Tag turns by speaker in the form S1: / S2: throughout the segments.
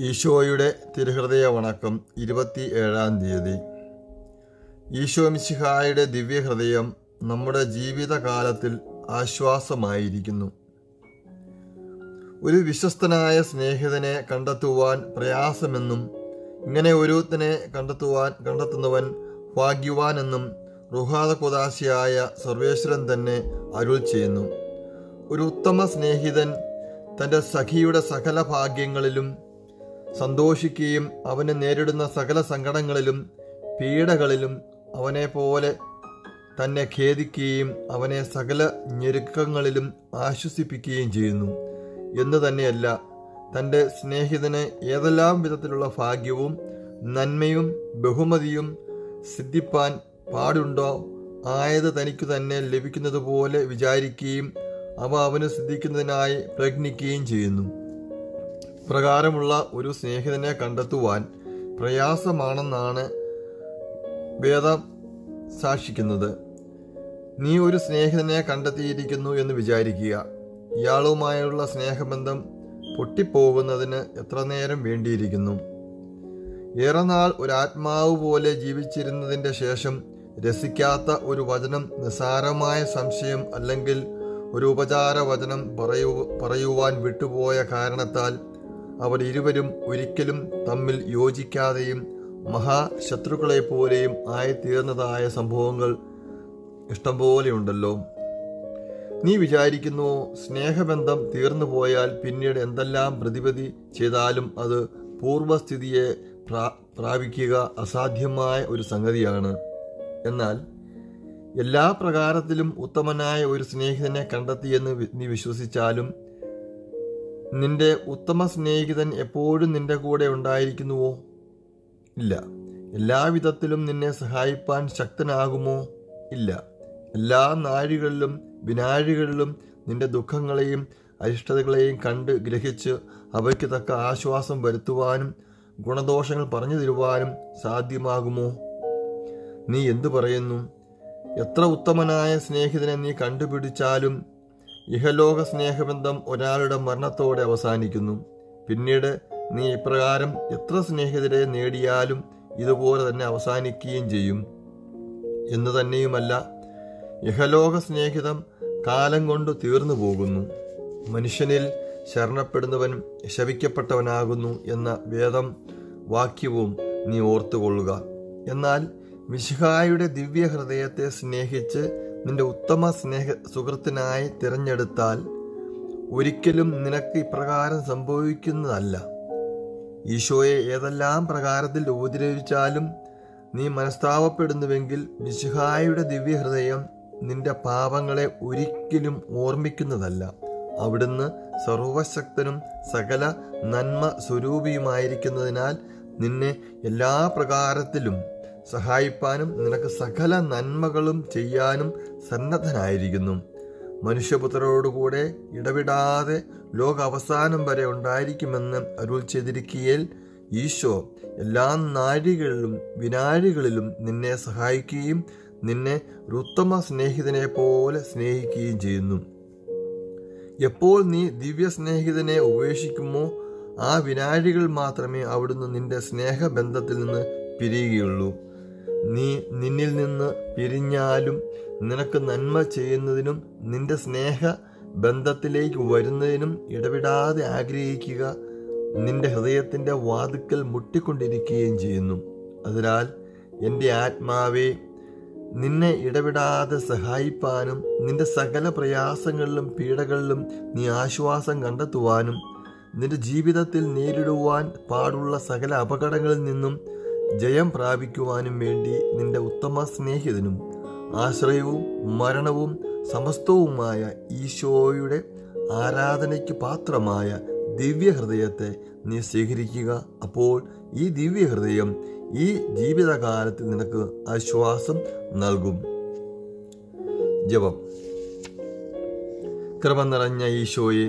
S1: ഈശോയുടെ തിരുഹൃദയ വണക്കം ഇരുപത്തി ഏഴാം തീയതി. ഈശോ മിശിഹായുടെ ദിവ്യഹൃദയം നമ്മുടെ ജീവിതകാലത്തിൽ ആശ്വാസമായിരിക്കുന്നു. ഒരു വിശ്വസ്തനായ സ്നേഹിതനെ കണ്ടെത്തുവാൻ പ്രയാസമെന്നും ഇങ്ങനെ ഒരുത്തനെ കണ്ടെത്തുവാൻ കണ്ടെത്തുന്നവൻ ഭാഗ്യവാനെന്നും റുഹാദ കുദാശിയായ സർവേശ്വരൻ തന്നെ അരുൾ ചെയ്യുന്നു. ഒരു ഉത്തമ സ്നേഹിതൻ തന്റെ സഖിയുടെ സകല ഭാഗ്യങ്ങളിലും സന്തോഷിക്കുകയും അവന് നേരിടുന്ന സകല സങ്കടങ്ങളിലും പീഡകളിലും അവനെ പോലെ തന്നെ ഖേദിക്കുകയും അവനെ സകല ഞെരുക്കങ്ങളിലും ആശ്വസിപ്പിക്കുകയും ചെയ്യുന്നു. എന്ന് തന്നെയല്ല തന്റെ സ്നേഹിതന് ഏതെല്ലാം വിധത്തിലുള്ള ഭാഗ്യവും നന്മയും ബഹുമതിയും സിദ്ധിപ്പാൻ പാടുണ്ടോ ആയത് തനിക്ക് തന്നെ ലഭിക്കുന്നത് പോലെ വിചാരിക്കുകയും അവ അവന് സിദ്ധിക്കുന്നതിനായി പ്രയത്നിക്കുകയും ചെയ്യുന്നു. പ്രകാരമുള്ള ഒരു സ്നേഹിതനെ കണ്ടെത്തുവാൻ പ്രയാസമാണെന്നാണ് വേദം സാക്ഷിക്കുന്നത്. നീ ഒരു സ്നേഹിതനെ കണ്ടെത്തിയിരിക്കുന്നു എന്ന് വിചാരിക്കുക. ഇയാളുമായുള്ള സ്നേഹബന്ധം പൊട്ടിപ്പോകുന്നതിന് എത്ര നേരം വേണ്ടിയിരിക്കുന്നു? ഏറെ നാൾ ഒരു ആത്മാവ് പോലെ ജീവിച്ചിരുന്നതിന്റെ ശേഷം രസിക്കാത്ത ഒരു വചനം നിസ്സാരമായ സംശയം അല്ലെങ്കിൽ ഒരു ഉപചാര വചനം പറയൂ പറയുവാൻ വിട്ടുപോയ കാരണത്താൽ അവർ ഇരുവരും ഒരിക്കലും തമ്മിൽ യോജിക്കാതെയും മഹാശത്രുക്കളെപ്പോലെയും ആയിത്തീർന്നതായ സംഭവങ്ങൾ ഇഷ്ടംപോലെയുണ്ടല്ലോ. നീ വിചാരിക്കുന്നു സ്നേഹബന്ധം തീർന്നു പോയാൽ പിന്നീട് എന്തെല്ലാം പ്രതിപതി ചെയ്താലും അത് പൂർവസ്ഥിതിയെ പ്രാ പ്രാപിക്കുക അസാധ്യമായ ഒരു സംഗതിയാണ്. എന്നാൽ എല്ലാ പ്രകാരത്തിലും ഉത്തമനായ ഒരു സ്നേഹിതനെ കണ്ടെത്തിയെന്ന് നീ വിശ്വസിച്ചാലും നിന്റെ ഉത്തമ സ്നേഹിതൻ എപ്പോഴും നിന്റെ കൂടെ ഉണ്ടായിരിക്കുന്നുവോ? ഇല്ല. എല്ലാവിധത്തിലും നിന്നെ സഹായിപ്പാൻ ശക്തനാകുമോ? ഇല്ല. എല്ലാ നാഴികളിലും വിനാഴികളിലും നിന്റെ ദുഃഖങ്ങളെയും അരിഷ്ടതകളെയും കണ്ട് ഗ്രഹിച്ച് അവയ്ക്ക് തക്ക ആശ്വാസം വരുത്തുവാനും ഗുണദോഷങ്ങൾ പറഞ്ഞു തരുവാനും സാധ്യമാകുമോ? നീ എന്തു പറയുന്നു? എത്ര ഉത്തമനായ സ്നേഹിതനെ നീ കണ്ടുപിടിച്ചാലും ഇഹലോക സ്നേഹബന്ധം ഒരാളുടെ മരണത്തോടെ അവസാനിക്കുന്നു. പിന്നീട് നീ ഇപ്രകാരം എത്ര സ്നേഹിതരെ നേടിയാലും ഇതുപോലെ തന്നെ അവസാനിക്കുകയും ചെയ്യും. എന്ന് തന്നെയുമല്ല ഇഹലോക സ്നേഹിതം കാലം കൊണ്ട് തീർന്നു പോകുന്നു. മനുഷ്യനിൽ ശരണപ്പെടുന്നവൻ ശവിക്കപ്പെട്ടവനാകുന്നു എന്ന വേദം വാക്യവും നീ ഓർത്തുകൊള്ളുക. എന്നാൽ മിശിഹായുടെ ദിവ്യഹൃദയത്തെ സ്നേഹിച്ച് നിന്റെ ഉത്തമ സ്നേഹ സുഹൃത്തിനായി തിരഞ്ഞെടുത്താൽ ഒരിക്കലും നിനക്ക് ഇപ്രകാരം സംഭവിക്കുന്നതല്ല. ഈശോയെ ഏതെല്ലാം പ്രകാരത്തിൽ ഉപദ്രവിച്ചാലും നീ മനസ്താവപ്പെടുന്നുവെങ്കിൽ മിശിഹായുടെ ദിവ്യഹൃദയം നിന്റെ പാപങ്ങളെ ഒരിക്കലും ഓർമ്മിക്കുന്നതല്ല. അവിടുന്ന് സർവശക്തനും സകല നന്മ സ്വരൂപിയുമായിരിക്കുന്നതിനാൽ നിന്നെ എല്ലാ പ്രകാരത്തിലും സഹായിപ്പാനും നിനക്ക് സകല നന്മകളും ചെയ്യാനും സന്നദ്ധനായിരിക്കുന്നു. മനുഷ്യപുത്രരോടുകൂടെ ഇടവിടാതെ ലോകാവസാനം വരെ ഉണ്ടായിരിക്കുമെന്ന് അരുൾ ചെയ്തിരിക്കുകയിൽ ഈശോ എല്ലാ നാഴികളിലും വിനാഴികളിലും നിന്നെ സഹായിക്കുകയും നിന്നെ ഒരു ഉത്തമ സ്നേഹിതനെ പോലെ സ്നേഹിക്കുകയും ചെയ്യുന്നു. എപ്പോൾ നീ ദിവ്യ സ്നേഹിതനെ ഉപേക്ഷിക്കുമോ ആ വിനാഴികൾ മാത്രമേ അവിടുന്ന് നിന്റെ സ്നേഹബന്ധത്തിൽ നിന്ന് പിരിയുകയുള്ളൂ. നീ നിന്നിൽ നിന്ന് പിരിഞ്ഞാലും നിനക്ക് നന്മ ചെയ്യുന്നതിനും നിന്റെ സ്നേഹ ബന്ധത്തിലേക്ക് വരുന്നതിനും ഇടപെടാതെ ആഗ്രഹിക്കുക നിന്റെ ഹൃദയത്തിന്റെ വാതുക്കൽ മുട്ടിക്കൊണ്ടിരിക്കുകയും ചെയ്യുന്നു. അതിനാൽ എന്റെ ആത്മാവേ നിന്നെ ഇടപെടാതെ സഹായിപ്പാനും നിന്റെ സകല പ്രയാസങ്ങളിലും പീഡകളിലും നീ ആശ്വാസം കണ്ടെത്തുവാനും നിന്റെ ജീവിതത്തിൽ നേരിടുവാൻ പാടുള്ള സകല അപകടങ്ങളിൽ നിന്നും ജയം പ്രാപിക്കുവാനും വേണ്ടി നിന്റെ ഉത്തമ സ്നേഹിതനും ആശ്രയവും മരണവും സമസ്തവുമായ ഈശോയുടെ ആരാധനയ്ക്ക് പാത്രമായ ദിവ്യഹൃദയത്തെ നീ സ്വീകരിക്കുക. അപ്പോൾ ഈ ദിവ്യഹൃദയം ഈ ജീവിതകാലത്തിൽ നിനക്ക് ആശ്വാസം നൽകും. ജപം.
S2: കൃപ നിറഞ്ഞ ഈശോയെ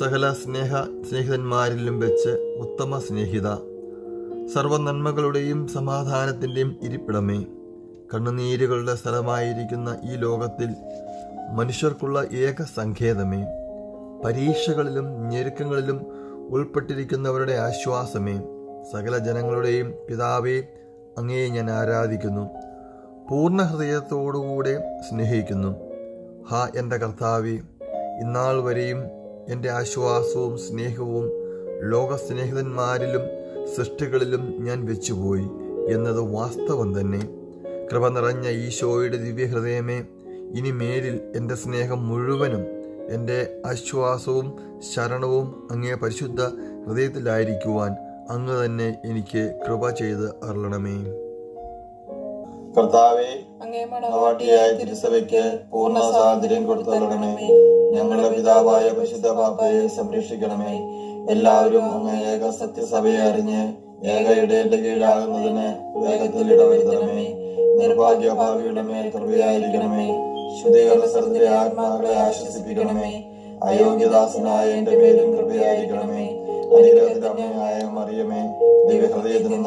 S2: സകല സ്നേഹ സ്നേഹിതന്മാരിലും വെച്ച് ഉത്തമ സ്നേഹിത. സർവ നന്മകളുടെയും സമാധാനത്തിന്റെയും ഇരിപ്പിടമേ. കണ്ണുനീരുകളുടെ സ്ഥലമായിരിക്കുന്ന ഈ ലോകത്തിൽ മനുഷ്യർക്കുള്ള ഏക സങ്കേതമേ. പരീക്ഷകളിലും ഞെരുക്കങ്ങളിലും ഉൾപ്പെട്ടിരിക്കുന്നവരുടെ ആശ്വാസമേ. സകല ജനങ്ങളുടെയും പിതാവേ അങ്ങേ ഞാൻ ആരാധിക്കുന്നു. പൂർണ ഹൃദയത്തോടുകൂടെ സ്നേഹിക്കുന്നു. ഹാ എന്റെ കർത്താവി ഇന്നാൾ വരെയും എന്റെ ആശ്വാസവും സ്നേഹവും ലോകസ്നേഹിതന്മാരിലും സൃഷ്ടികളിലും ഞാൻ വെച്ചുപോയി എന്നത് വാസ്തവം തന്നെ. കൃപ നിറഞ്ഞ ഈശോയുടെ ദിവ്യഹൃദയമേ ഇനി മേലിൽ എന്റെ സ്നേഹം മുഴുവനും എന്റെ ആശ്വാസവും ശരണവും അങ്ങേ പരിശുദ്ധ ഹൃദയത്തിലായിരിക്കുവാൻ അങ്ങ് തന്നെ എനിക്ക് കൃപ ചെയ്ത് അരുളണമേ.
S1: കർത്താവെ മണവാട്ടിയായ തിരുസഭയ്ക്ക് പൂർണ സ്വാതന്ത്ര്യം കൊടുത്തരണമേ ഞങ്ങളുടെ പിതാവായ പരിശുദ്ധ പാപ്പയെ സംരക്ഷിക്കണമേ. എല്ലാവരും അങ്ങ് ഏക സത്യസഭയെ അറിഞ്ഞ് ഏക ഇടയുടെ കീഴാകുന്നതിന് വേഗത്തിൽ ഇടവരുത്തണമേ. നിർഭാഗ്യഭാവിയുടെ മേൽ കൃപയായിരിക്കണമേ ശുദ്ധീകരണ സ്ഥലത്തിലെ ആത്മാക്കളെ ആശ്വസിപ്പിക്കണമേ. അയോഗ്യദാസനായ എന്റെ പേരും കൃപയായിരിക്കണമേ. അനുഗ്രഹത്തിന്റെ അമ്മയായ മറിയമേ ദിവ്യഹൃദയത്തിന്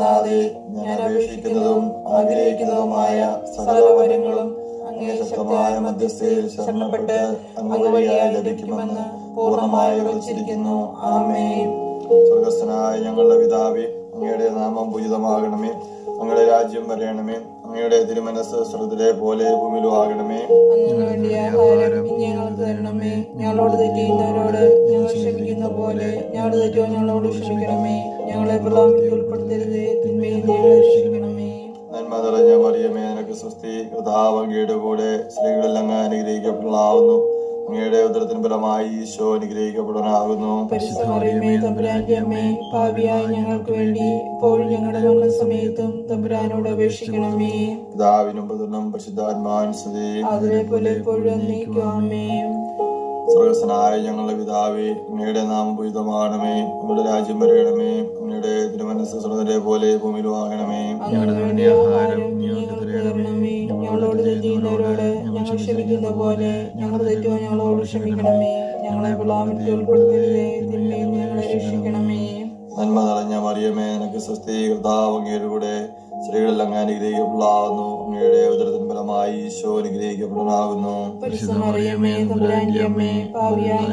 S1: ഞാൻ അപേക്ഷിക്കുന്നതും ആഗ്രഹിക്കുന്നതുമായ സകല വരങ്ങളും അങ്ങേ ശക്തമായ മധ്യസ്ഥയിൽ ശരണപ്പെട്ട് അങ്ങ് വഴിയായി ലഭിക്കുമെന്ന് പൂർണമായി വിളിച്ചിരിക്കുന്നു. ആമേ സ്വർഗസ്ഥനായ ഞങ്ങളുടെ പിതാവേ അങ്ങയുടെ നാമം പൂജിതമാകണമേ അങ്ങയുടെ രാജ്യം വരയണമേ അങ്ങയുടെ തിരുമനസ് സ്വർഗത്തിലെ പോലെ ഭൂമിയിലും ആകണമേ.
S3: ഞങ്ങൾക്ക് തരണമേ. ഞങ്ങളോട് തെറ്റിയുന്നവരോട് ഞങ്ങൾ ക്ഷമിക്കുന്ന പോലെ ഞങ്ങളുടെ തെറ്റോ ഞങ്ങളോട് ക്ഷമിക്കണമേ. ഞങ്ങളെ പ്രലോഭനത്തിൽ ഉൾപ്പെടുത്തരുതേ. തിന്മയിൽ നിന്ന് ഞങ്ങളെ രക്ഷിക്കണമേ.
S1: നന്മ നിറഞ്ഞ മറിയമേ നിനക്ക് സ്വസ്തി. കൃതാവങ്കയുടെ കൂടെ സ്ത്രീകളിൽ അങ്ങ് അനുഗ്രഹിക്കപ്പെടാവുന്നു അങ്ങയുടെ ഉദരത്തിന് ഫലമായി ഈശോ അനുഗ്രഹിക്കപ്പെടാനാകുന്നു
S3: പാപിയായ ഞങ്ങൾക്ക് വേണ്ടി ഇപ്പോഴും ഞങ്ങളുടെ മരണസമയത്തും തമ്പുരാനോട് അപേക്ഷിക്കണമേ.
S1: പിതാവിനും പുത്രനും പരിശുദ്ധാത്മാൻ
S3: അതിലെ പോലെ എപ്പോഴും എന്നേക്കുവാമേ
S1: സ്വർഗസ്വനായ ഞങ്ങളുടെ പിതാവേ അങ്ങയുടെ നാമം പുരിതമാകണമേ. നമ്മുടെ രാജ്യം വരയണമേ അങ്ങയുടെ തിരുമനസ് സ്വർണരെ പോലെ ഭൂമിയിലും ആകണമേ
S3: ഞങ്ങൾക്ക് ആഹാരം ഞങ്ങളോട് തെറ്റിയുന്നവരോട് ഞങ്ങൾ ക്ഷമിക്കുന്ന പോലെ ഞങ്ങളുടെ ക്ഷമിക്കണമേ. ഞങ്ങളെ ഉൾപ്പെടുത്തരുതേ തിന്മയിൽ ഞങ്ങളെ രക്ഷിക്കണമേ.
S1: നന്മ നിറഞ്ഞ മറിയമേ നിനക്ക് സ്വസ്തി കർത്താവ് അങ്ങയുടെ അങ്ങ് അനുഗ്രഹിക്കപ്പെടാവുന്നു അങ്ങയുടെ ഉദരത്തിന് ഫലമായി ഈശോ
S3: അനുഗ്രഹിക്കപ്പെടാവുന്നു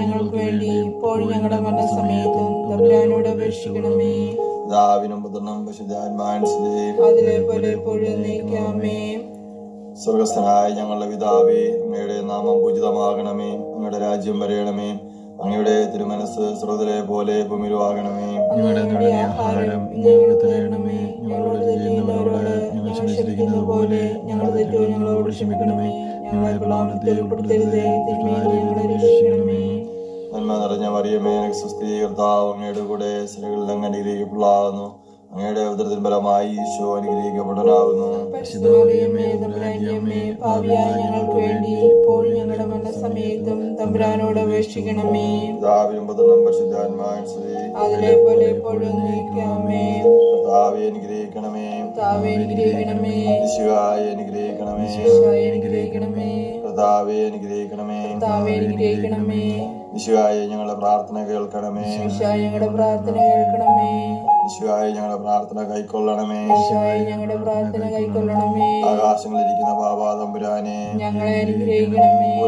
S3: ഞങ്ങൾക്ക് വേണ്ടി ഇപ്പോഴും ഞങ്ങളുടെ മരണസമയത്തും തമ്പുരാനോട് അപേക്ഷിക്കണമേ.
S1: പിതാവിനും പുത്രനും സ്വർഗസ്ഥനായ ഞങ്ങളുടെ പിതാവേ അങ്ങയുടെ നാമം പൂജിതമാകണമേ. അങ്ങയുടെ രാജ്യം വരയണമേ അങ്ങയുടെ തിരുമനസ് സ്രോതരെ പോലെ ഭൂമിരുവാകണമേ
S3: ഞങ്ങളുടെ ഞങ്ങളോട് ചെയ്യുന്നവരോട് ഞങ്ങൾ ക്ഷമിച്ചിരിക്കുന്നത് പോലെ ഞങ്ങളുടെ തെറ്റോ ഞങ്ങളോട് ക്ഷമിക്കണമേ. ഞങ്ങളെ പ്രലോഭനത്തിൽ ഉൾപ്പെടുത്തരുതേ. രക്ഷിക്കണമേ.
S1: നന്മ നിറഞ്ഞ മറിയമേ സ്വസ്ഥീകർത്താവ് സ്വസ്തി കർത്താവ് അങ്ങയുടെ കൂടെ സ്ത്രീകളിൽ അങ്ങനെ അനുഗ്രഹിക്കപ്പെടാവുന്നു. അങ്ങയുടെ അവതരത്തിൽ ബലമായി ഈശോ അനുഗ്രഹിക്കപ്പെടാനാകുന്നു
S3: ഞങ്ങൾക്ക് വേണ്ടി ഞങ്ങളുടെ മരണസമയത്തും തമ്പുരാനോട് അപേക്ഷിക്കണമേ.
S1: പിതാവിനും പുത്രനും പരിശുദ്ധാത്മാവിനും സ്തുതി.
S3: അതിലെ പോലെ എപ്പോഴും എന്നേക്കാമേ
S1: കർത്താവെ അനുഗ്രഹിക്കണമേ.
S3: താവേ അനുഗ്രഹിക്കണമേ.
S1: യേശുവായി അനുഗ്രഹിക്കണമേ.
S3: ഈശോയെ അനുഗ്രഹിക്കണമേ.
S1: കർത്താവെ അനുഗ്രഹിക്കണമേ.
S3: താവേ അനുഗ്രഹിക്കണമേ.
S1: യേശുവായി ഞങ്ങളുടെ പ്രാർത്ഥന കേൾക്കണമേ.
S3: ഈശോയെ ഞങ്ങളുടെ പ്രാർത്ഥന കേൾക്കണമേ.
S1: പ്രാർത്ഥന കൈക്കൊള്ളണമേ.
S3: ഞങ്ങളുടെ പ്രാർത്ഥന കൈക്കൊള്ളണമേ.
S1: ആകാശങ്ങളിരിക്കുന്ന ബാബാ തമ്പുരാനെ.
S3: ഞങ്ങളെ അനുഗ്രഹിക്കണമേ.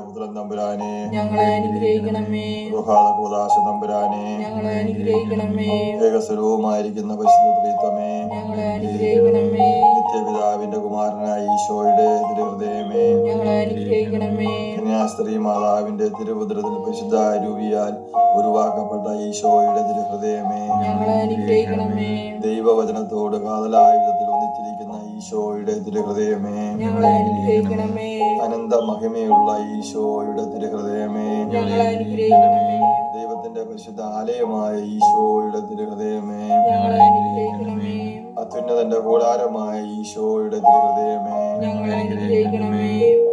S1: പുത്രൻ തമ്പുരാനെ.
S3: ഞങ്ങളെ അനുഗ്രഹിക്കണമേ.
S1: ഗുഹാദ കൂദാശ തമ്പുരാനെ.
S3: ഞങ്ങളെ അനുഗ്രഹിക്കണമേ.
S1: ഏകസ്വരൂപമായിരിക്കുന്ന പരിശുദ്ധ ത്രിത്വമേ.
S3: ഞങ്ങളെ അനുഗ്രഹിക്കണമേ.
S1: നിത്യപിതാവിന്റെ കുമാരനായ ഈശോയുടെ തിരുഹൃദയമേ.
S3: ഞങ്ങളെ അനുഗ്രഹിക്കണമേ.
S1: കന്യാസ്ത്രീ മാതാവിന്റെ തിരുപുദ്രത്തിൽ പരിശുദ്ധ രൂപിയാൽ ഉരുവാക്കപ്പെട്ട ഈശോയുടെ തിരുഹൃദയമേ.
S3: ഞങ്ങളെ അനുഗ്രഹിക്കണമേ.
S1: ദൈവവചനത്തോട് കാതലായ വിധത്തിൽ ഒന്നിച്ചിരിക്കുന്ന ഈശോയുടെ തിരുഹൃദയമേ അനന്ത മഹിമയുള്ള ഈശോയുടെ തിരുഹൃദയമേ ദൈവത്തിന്റെ പരിശുദ്ധ ആലയമായ ഈശോയുടെ തിരുഹൃദയമേ അത്യുന്നതന്റെ കൂടാരമായ ഈശോയുടെ തിരുഹൃദയമേ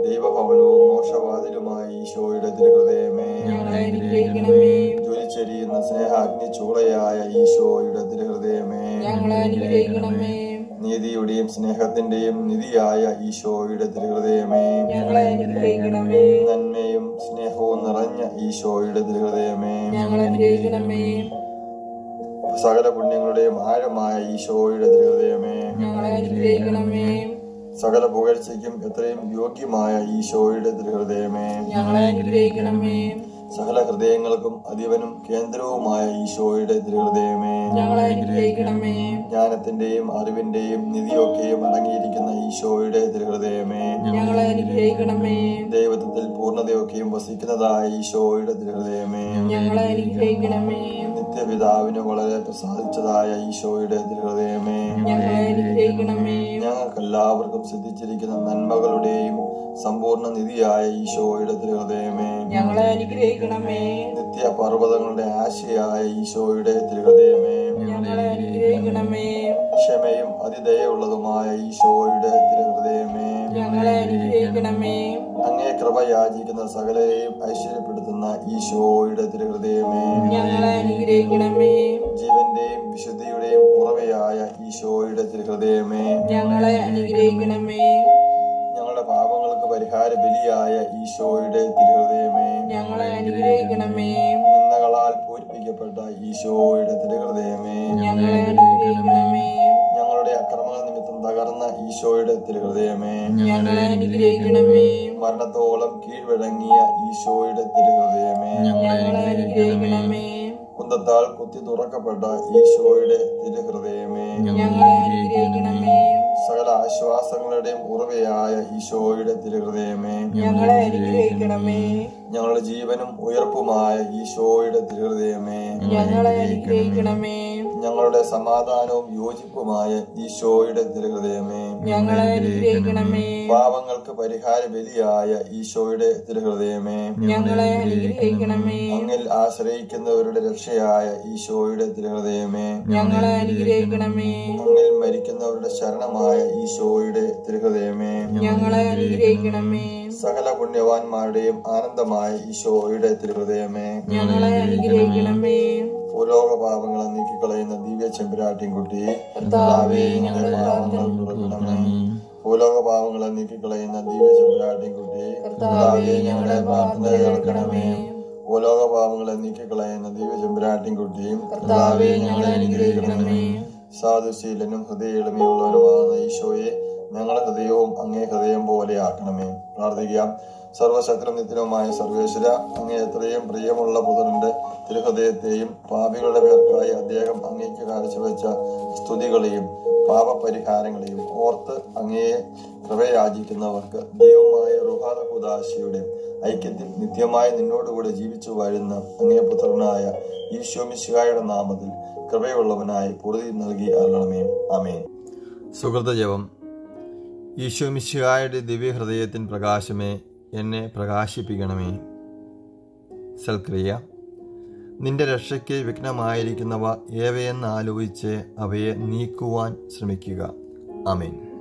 S1: ദൈവഭവനവും
S3: അനുഗ്രഹിക്കണമേ
S1: നീതിയുടെയും സ്നേഹത്തിന്റെയും നിധിയായ ഈശോയുടെ ദൃഹൃദയമേ
S3: ഞങ്ങളെ അനുഗ്രഹിക്കണമേ.
S1: നന്മയും സ്നേഹവും നിറഞ്ഞ ഈശോയുടെ ദൃഹൃദയമേ
S4: ഞങ്ങളെ അനുഗ്രഹിക്കണമേ.
S1: സകല പുണ്യങ്ങളുടെയും ആഴമായ ഈശോയുടെ ദൃഹൃദയമേ
S4: ഞങ്ങളെ അനുഗ്രഹിക്കണമേ.
S1: സകല പുകഴ്ചയ്ക്കും എത്രയും യോഗ്യമായ ഈശോയുടെ ദൃഹൃദയമേ
S4: ഞങ്ങളെ അനുഗ്രഹിക്കണമേ.
S1: സകല ഹൃദയങ്ങൾക്കും അധിപനും കേന്ദ്രവുമായ ഈശോയുടെ തിരുഹൃദയമേ. ജ്ഞാനത്തിന്റെയും അറിവിന്റെയും നിധിയൊക്കെയും അടങ്ങിയിരിക്കുന്ന ഈശോയുടെ തിരുഹൃദയമേ. ദൈവത്തിൽ പൂർണതയൊക്കെയും വസിക്കുന്നതായ ഈശോയുടെ തിരുഹൃദയമേ. നിത്യപിതാവിന് വളരെ പ്രസാദിച്ചതായ ഈശോയുടെ തിരുഹൃദയമേ.
S4: ഞങ്ങളെ
S1: എല്ലാവർക്കും സിദ്ധിച്ചിരിക്കുന്ന നന്മകളുടെയും സമ്പൂർണ നിധിയായ ഈശോയുടെ തിരുഹൃദയമേ.
S4: ഞങ്ങളെ അനുഗ്രഹിക്കണമേ.
S1: നിത്യ പർവതങ്ങളുടെ ആശയായ ഈശോയുടെ തിരുഹൃദയമേ.
S4: ഞങ്ങളെ അനുഗ്രഹിക്കണമേ.
S1: ക്ഷമയും അതിദയുള്ളതുമായ ഈശോയുടെ തിരുഹൃദയമേ.
S4: ഞങ്ങളെ അനുഗ്രഹിക്കണമേ.
S1: അങ്ങേ കൃപ യാചിക്കുന്ന സകലരെയും ഐശ്വര്യപ്പെടുത്തുന്ന ഈശോയുടെ തിരുഹൃദയമേ.
S4: ഞങ്ങളെ അനുഗ്രഹിക്കണമേ.
S1: ജീവന്റെയും വിശുദ്ധിയുടെയും തിരുഹൃദയമേ
S4: ഞങ്ങളെ അനുഗ്രഹിക്കണമേ.
S1: ഞങ്ങളുടെ പാപങ്ങൾക്ക് പരിഹാര ബലിയായ ഈശോയുടെ തിരുഹൃദയമേ.
S4: ഞങ്ങളെ അനുഗ്രഹിക്കണമേ.
S1: നിന്ദകളാൽ പൂരിപ്പിക്കപ്പെട്ട ഈശോയുടെ തിരുഹൃദയമേ.
S4: ഞങ്ങളെ അനുഗ്രഹിക്കണമേ.
S1: ഞങ്ങളുടെ അക്രമങ്ങൾ നിമിത്തം തകർന്ന ഈശോയുടെ തിരുഹൃദയമേ.
S4: ഞങ്ങളെ അനുഗ്രഹിക്കണമേ.
S1: മരണത്തോളം കീഴ്വഴങ്ങിയ ഈശോയുടെ തിരുഹൃദയമേ.
S4: ഞങ്ങളെ അനുഗ്രഹിക്കണമേ.
S1: കുന്തത്താൽ കുത്തി തുറക്കപ്പെട്ട ഈശോയുടെ തിരുഹൃദയമേ. സകല ആശ്വാസങ്ങളുടെയും ഉറവയായ ഈശോയുടെ തിരുഹൃദയമേ. ഞങ്ങളുടെ ജീവനും ഉയർപ്പുമായ ഈശോയുടെ തിരുഹൃദയമേ.
S4: ഞങ്ങളെ അനുഗ്രഹിക്കണമേ.
S1: ഞങ്ങളുടെ സമാധാനവും യോജിപ്പുമായ ഈശോയുടെ തിരുഹൃദയമേ.
S4: ഞങ്ങളെ അനുഗ്രഹിക്കണമേ.
S1: പാവങ്ങൾക്ക് പരിഹാര ബലിയായ ഈശോയുടെ തിരുഹൃദയമേ.
S4: ഞങ്ങളെ അനുഗ്രഹിക്കണമേ.
S1: അങ്ങിൽ ആശ്രയിക്കുന്നവരുടെ രക്ഷയായ ഈശോയുടെ തിരുഹൃദയമേ.
S4: ഞങ്ങളെ അനുഗ്രഹിക്കണമേ.
S1: അങ്ങിൽ മരിക്കുന്നവരുടെ ശരണമായ ഈശോയുടെ തിരുഹൃദയമേ.
S4: ഞങ്ങളെ അനുഗ്രഹിക്കണമേ.
S1: സകല പുണ്യവാന്മാരുടെയും ആനന്ദമായ ഈശോയുടെ തിരുഹൃദയമേ.
S4: ഞങ്ങളെ അനുഗ്രഹിക്കണമേ.
S1: ഭൂലോക പാപങ്ങളെ നീക്കിക്കളയുന്ന ദിവ്യ ചെമ്പുരാട്ടിൻകുട്ടി ഭൂലോക പാപങ്ങളെ നീക്കിക്കളയുന്ന ദിവ്യ ചെമ്പുരാട്ടിൻകുട്ടി
S4: ഞങ്ങളുടെ പ്രാർത്ഥന കേൾക്കണമേ.
S1: ഭൂലോക പാപങ്ങളെ നീക്കിക്കളയുന്ന ദിവ്യ
S4: ചെമ്പുരാട്ടിൻകുട്ടിയും ഞങ്ങളെ അനുഗ്രഹിക്കണമേ.
S1: സാധുശീലനും ഹൃദയ എളിമയുള്ളവനുമാകുന്ന ഈശോയെ ഞങ്ങളുടെ ഹൃദയവും അങ്ങേ ഹൃദയം പോലെ ആക്കണമേ. പ്രാർത്ഥിക്കാം. സർവശക്തനും നിത്യനുമായ സർവേശ്വര അങ്ങേ എത്രയും പ്രിയമുള്ള പുത്രന്റെ തിരുഹൃദയത്തെയും പാപികളുടെ പേർക്കായി അദ്ദേഹം അങ്ങേക്ക് കാഴ്ചവെച്ച സ്തുതികളെയും പാപപരിഹാരങ്ങളെയും ഓർത്ത് അങ്ങയെ കൃപയാചിക്കുന്നവർക്ക് ദൈവമായ റുഹാന കുദാശിയുടെ ഐക്യത്തിൽ നിത്യമായി നിന്നോടുകൂടെ ജീവിച്ചു വാഴുന്ന അങ്ങേ പുത്രനായ ഈശോ മിശിഹായുടെ നാമത്തിൽ കൃപയുള്ളവനായി പൊറുതി നൽകി അരണമേ
S3: അമേൻ ഈശോ മിശിഹായുടെ ദിവ്യഹൃദയത്തിൻ പ്രകാശമേ എന്നെ പ്രകാശിപ്പിക്കണമേ. സൽക്രിയ നിന്റെ രക്ഷയ്ക്ക് വിഘ്നമായിരിക്കുന്നവ ഏവയെന്ന് ആലോചിച്ച് അവയെ നീക്കുവാൻ ശ്രമിക്കുക. ആമേൻ.